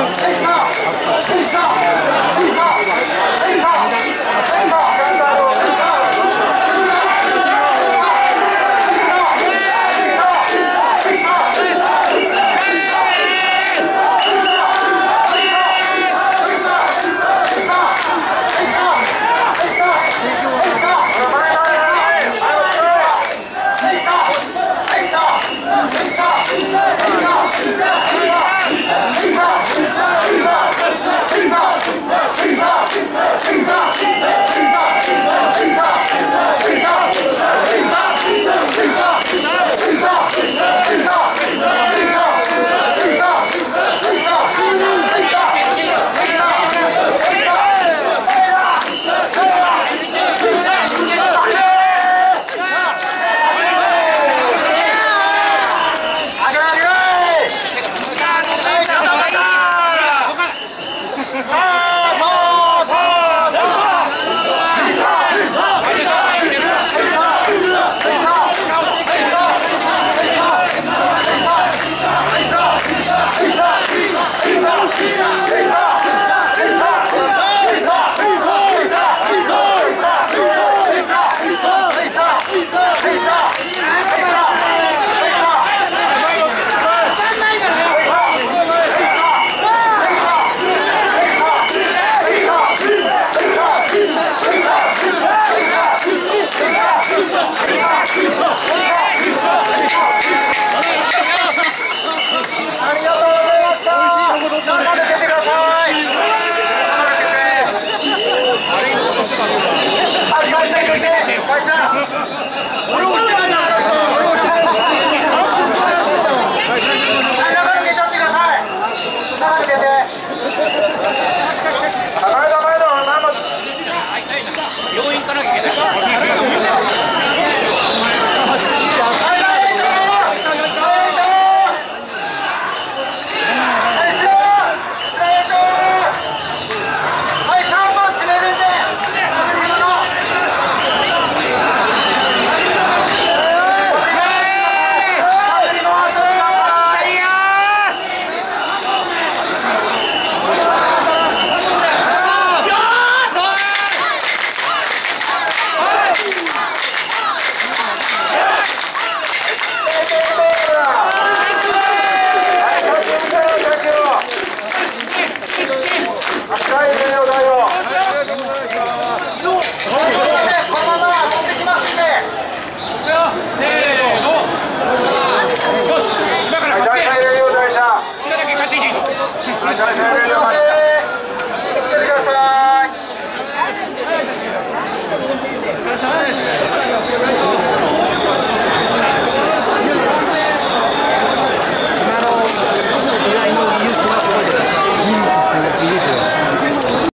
哎操哎操 Hallelujah.